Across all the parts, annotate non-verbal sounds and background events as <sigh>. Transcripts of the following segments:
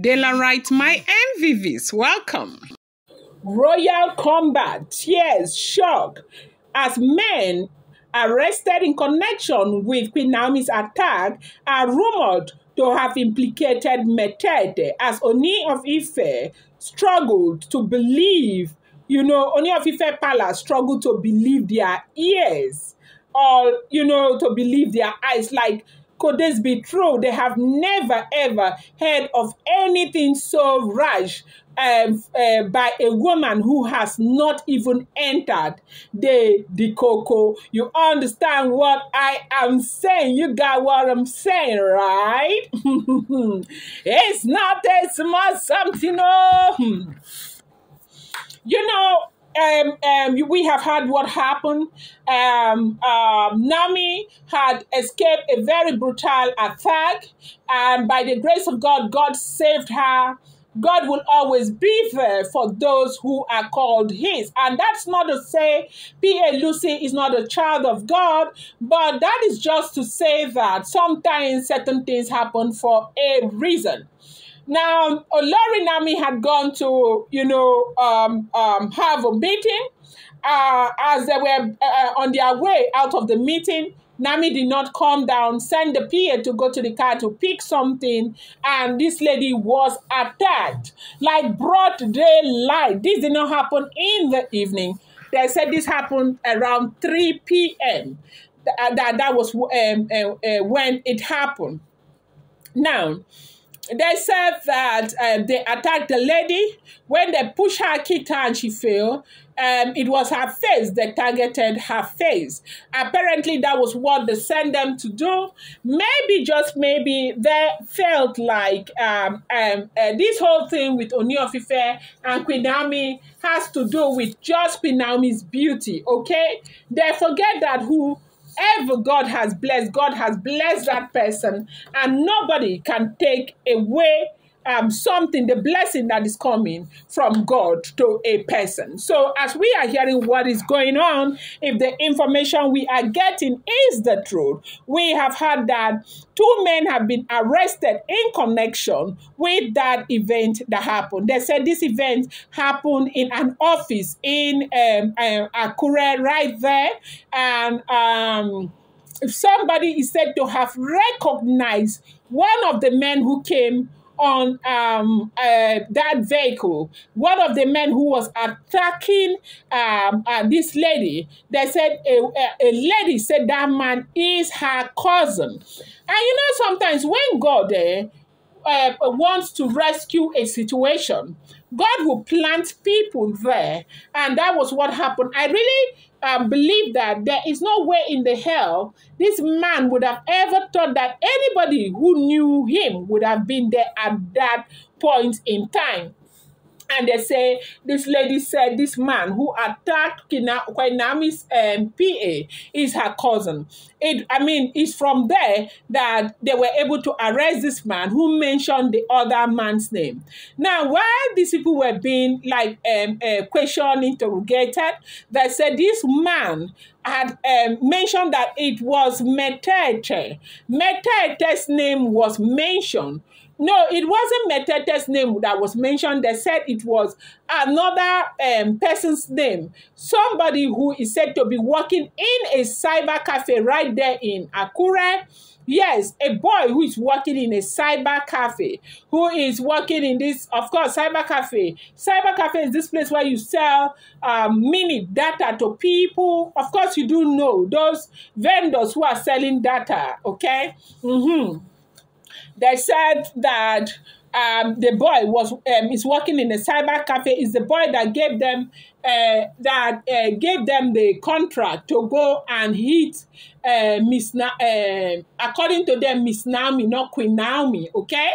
Dela Wright, my MVVs, welcome. Royal combat, tears, shock as men arrested in connection with Queen Naomi's attack are rumored to have implicated Metete as Oni of Ife struggled to believe, you know, Oni of Ife Palace struggled to believe their ears or, you know, to believe their eyes. Like, could this be true? They have never ever heard of anything so rash um, uh, by a woman who has not even entered the the cocoa. You understand what I am saying? You got what I'm saying, right? <laughs> it's not a small something, oh. You know, um, um, we have had what happened. Um, um, Nami had escaped a very brutal attack, and by the grace of God, God saved her. God will always be there for those who are called His. And that's not to say P.A. Lucy is not a child of God, but that is just to say that sometimes certain things happen for a reason. Now, Olori Nami had gone to, you know, um, um, have a meeting. Uh, as they were uh, on their way out of the meeting, Nami did not come down, send the PA to go to the car to pick something, and this lady was attacked like broad daylight. This did not happen in the evening. They said this happened around 3 p.m. That, that, that was um, uh, uh, when it happened. Now, they said that uh, they attacked the lady. When they pushed her, kicked her, and she fell. Um, it was her face. They targeted her face. Apparently, that was what they sent them to do. Maybe, just maybe, they felt like um, um, uh, this whole thing with Ooni of Ife and Queen Naomi has to do with just Queen Naomi's beauty, okay? They forget that who whoever God has blessed, God has blessed that person, and nobody can take away um, something, the blessing that is coming from God to a person. So, as we are hearing what is going on, if the information we are getting is the truth, we have heard that two men have been arrested in connection with that event that happened. They said this event happened in an office in um, uh, Akure, right there, and um, somebody is said to have recognized one of the men who came on um, uh, that vehicle, one of the men who was attacking um, uh, this lady, they said a, a, lady said that man is her cousin. And you know, sometimes when God uh, uh, wants to rescue a situation, God will plant people there. And that was what happened. I really um, believe that there is no way in the hell this man would have ever thought that anybody who knew him would have been there at that point in time. And they say this lady said this man who attacked Naomi's um, PA is her cousin. It, I mean, it's from there that they were able to arrest this man who mentioned the other man's name. Now, while these people were being like um, uh, questioned, interrogated, they said this man had um, mentioned that it was Metete. Metete's name was mentioned no, it wasn't Metete's name that was mentioned. They said it was another um, person's name. Somebody who is said to be working in a cyber cafe right there in Akure. Yes, a boy who is working in a cyber cafe, who is working in this, of course, cyber cafe. Cyber cafe is this place where you sell um, mini data to people. Of course, you do know those vendors who are selling data, okay? Mm-hmm they said that um, the boy was um, is working in a cyber cafe. Is the boy that gave them uh, that uh, gave them the contract to go and hit uh, Miss Na- uh, according to them Miss Naomi, not Queen Naomi. Okay,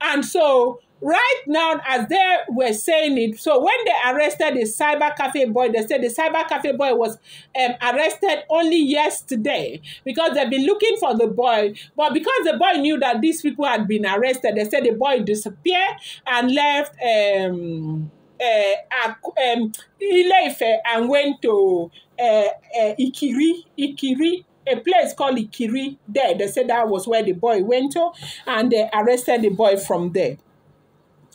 and so right now as they were saying it so when they arrested the cyber cafe boy they said the cyber cafe boy was um, arrested only yesterday because they've been looking for the boy but because the boy knew that these people had been arrested they said the boy disappeared and left um, uh, um, and went to uh, uh, Ikiri, Ikiri, a place called Ikiri there. They said that was where the boy went to, and they arrested the boy from there.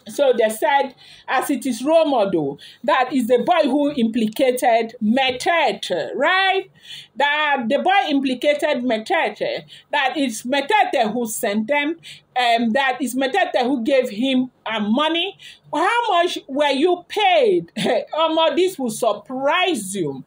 So they said, as it is role model, that is the boy who implicated Metete, right? That the boy implicated Metete, that it's Metete who sent them, um, that is Metete who gave him uh, money. How much were you paid? <laughs> um, this will surprise you.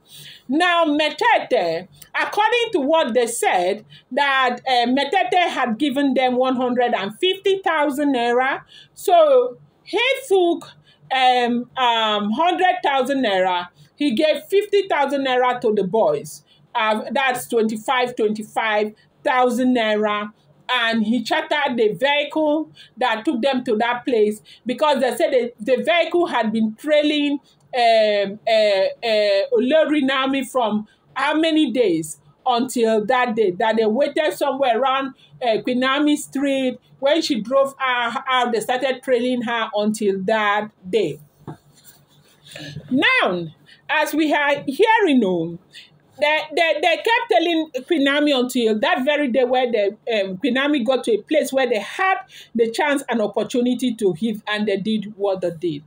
Now, Metete, according to what they said, that uh, Metete had given them 150,000 naira. So he took um, um, 100,000 naira. He gave 50,000 naira to the boys. Uh, that's 25, 25,000 naira. And he chartered the vehicle that took them to that place because they said the, the vehicle had been trailing um, uh, uh, Olori Naomi from how many days until that day that they waited somewhere around uh, Queen Naomi Street when she drove out, they started trailing her until that day. Now, as we are hearing, um, they, they, they kept telling Queen Naomi until that very day where the um, Queen Naomi got to a place where they had the chance and opportunity to hit, and they did what they did.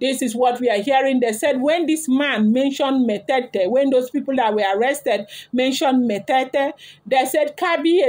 This is what we are hearing. They said when this man mentioned Metete, when those people that were arrested mentioned Metete, they said Kabi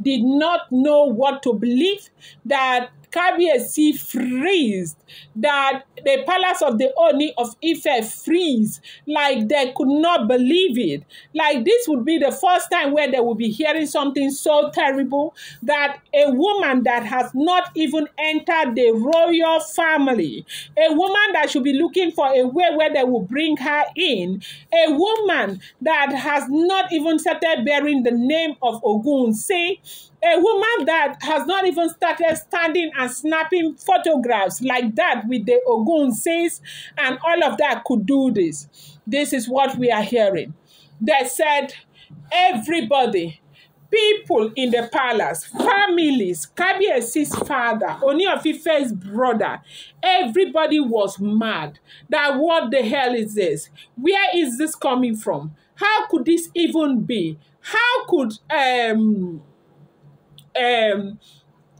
did not know what to believe, that Kabiyesi freezed, that the palace of the Ooni of Ife freeze, like they could not believe it. Like this would be the first time where they will be hearing something so terrible that a woman that has not even entered the royal family, a woman that should be looking for a way where they will bring her in, a woman that has not even started bearing the name of Ogunwusi a woman that has not even started standing and snapping photographs like that with the Ogunwusis, and all of that could do this. This is what we are hearing. They said everybody, people in the palace, families, Kabiyesi's father, Ooni of Ife's brother, everybody was mad. That what the hell is this? Where is this coming from? How could this even be? How could um um,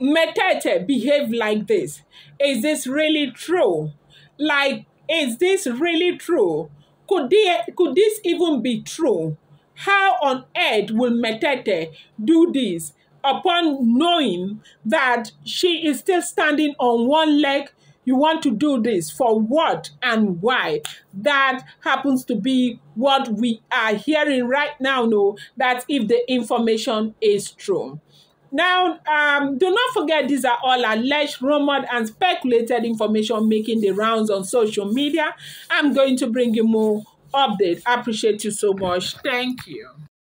Metete behave like this? Is this really true? Like, is this really true? Could, they, could this even be true? How on earth will Metete do this upon knowing that she is still standing on one leg? You want to do this for what and why? That happens to be what we are hearing right now. No, that if the information is true. Now, um, do not forget these are all alleged, rumored, and speculated information making the rounds on social media. I'm going to bring you more update. I appreciate you so much. Thank you.